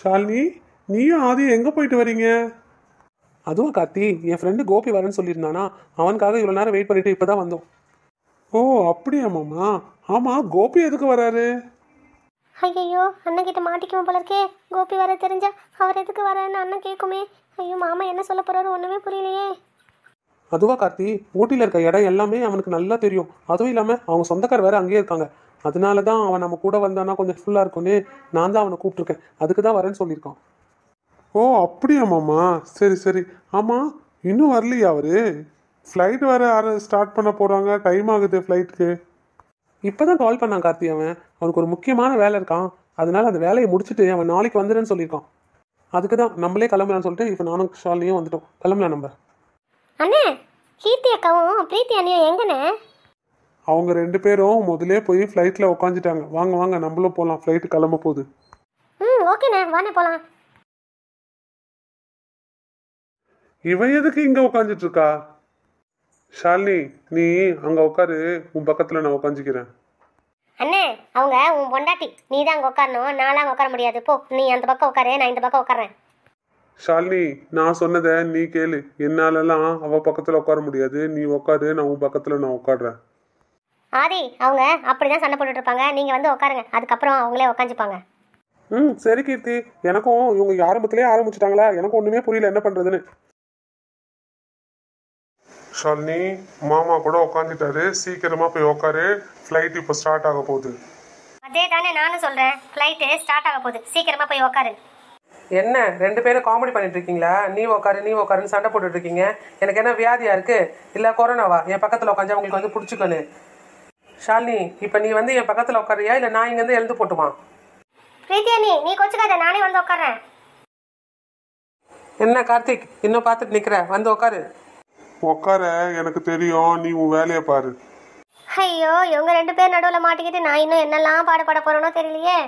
ஷாலினி நீயும் ஆதியும் எங்கே போயிட்டு வரீங்க? அதுவும் கார்த்தி என் ஃப்ரெண்டு கோபி வரேன்னு சொல்லியிருந்தானா அவனுக்காக இவ்வளோ நேரம் வெயிட் பண்ணிட்டு இப்போ தான் வந்தோம். ஓ அப்படியா மாமா? ஆமாம் கோபி எதுக்கு வராரு? ஐயோ அண்ணன் கிட்ட மாட்டிக்குவோம் போல இருக்கே. கோபி வர தெரிஞ்சா அவர் எதுக்கு வரேன்னு அண்ணன் கேட்குமே. ஐயோ மாமா என்ன சொல்ல போறாரு ஒண்ணுமே புரியலையே. அதுவா கார்த்தி ஊட்டியில் இருக்க இடம் எல்லாமே அவனுக்கு நல்லா தெரியும். அதுவும் இல்லாமல் அவங்க சொந்தக்கார் வேற அங்கேயே இருக்காங்க. அதனால தான் அவன் நம்ம கூட வந்தானா கொஞ்சம் ஃபுல்லாக இருக்கும்னு நான் தான் அவனை கூப்பிட்டுருக்கேன். அதுக்கு தான் வரேன்னு சொல்லியிருக்கான். ஓ அப்படியா மாமா? சரி சரி. ஆமாம் இன்னும் வரலையா அவர்? ஃப்ளைட் வேறு யாரு ஸ்டார்ட் பண்ண போகிறாங்க டைம் ஆகுது ஃப்ளைட்டுக்கு இப்போ தான் கால் பண்ணான் கார்த்தி அவன். அவனுக்கு ஒரு முக்கியமான வேலை இருக்கான். அதனால அந்த வேலையை முடிச்சுட்டு அவன் நாளைக்கு வந்துடுன்னு சொல்லியிருக்கான். அதுக்கு தான் நம்மளே கிளம்பலான்னு சொல்லிட்டு இப்போ நானும் ஷாலினியும் வந்துட்டோம். கிளம்பலாம் நம்ம. அண்ணே கீர்த்தி அக்காவும் பிரீத்தி அண்ணியும் எங்கண்ணே? அவங்க ரெண்டு பேரும் முதலே போய் ஃப்ளைட்டில் உட்காந்துட்டாங்க வாங்க வாங்க நம்மளும் போகலாம் ஃப்ளைட்டு கிளம்ப போகுது. ம் ஓகேண்ணே வாண்ணே போலாம். இவன் எதுக்கு இங்கே உட்காந்துட்டு இருக்கா ஷாலினி நீ அங்கே உட்காரு உன் பக்கத்தில் நான் உட்காந்துக்கிறேன் அண்ணே அவங்க உன் பொண்டாட்டி. நீ தான் அங்கே உட்காரணும் நான்லாம் அங்கே உட்கார முடியாது. போ நீ அந்த பக்கம் உட்காரு நான் இந்த பக்கம் உட்காரேன் ஷாலினி நான் சொன்னதை நீ கேளு. என்னாலலாம் அவ பக்கத்தில் உட்கார முடியாது. நீ உட்காரு நான் உன் பக்கத்தில் நான் உட்காடுறேன் ஆதி அவங்க அப்படிதான் சண்டை போட்டுட்டு இருப்பாங்க. நீங்க வந்து உட்காருங்க. அதுக்கப்புறம் அவங்களே உட்காந்துப்பாங்க. ம் சரி கீர்த்தி. எனக்கும் இவங்க ஆரம்பத்திலே ஆரம்பிச்சிட்டாங்களா? எனக்கு ஒன்றுமே புரியல. என்ன பண்ணுறதுன்னு ஷாலினி மாமா கூட உட்காந்துட்டாரு. சீக்கிரமா போய் உட்காரு. ஃப்ளைட் இப்போ ஸ்டார்ட் ஆக போகுது. அதே தானே நானும் சொல்றேன். ஃப்ளைட்டு ஸ்டார்ட் ஆக போகுது. சீக்கிரமா போய் உட்காரு. என்ன? ரெண்டு பேரும் காமெடி பண்ணிட்டு இருக்கீங்களா? நீ உட்காரு நீ உட்காருன்னு சண்டை போட்டுட்டு இருக்கீங்க. எனக்கு என்ன வியாதியா இருக்கு? இல்ல கொரோனாவா என் பக்கத்துல உட்காந்து உங்களுக்கு வந்து பிடிச்சிக்கணும் ஷாலினி இப்ப நீ வந்து என் பக்கத்துல உட்காரியா இல்ல நான் இங்க இருந்து எழுந்து போட்டுமா? பிரீத்தி அண்ணி நீ கொச்சுக்காத நானே வந்து உட்காரேன் என்ன கார்த்திக் இன்னும் பார்த்துட்டு நிக்கிற? வந்து உட்காரு. உட்கார எனக்கு தெரியும். நீ உன் வேலையை பாரு. ஐயோ இவங்க ரெண்டு பேர் நடுவில் மாட்டிக்கிட்டு நான் இன்னும் என்னெல்லாம் பாடுபட போறேனோ தெரியலையே.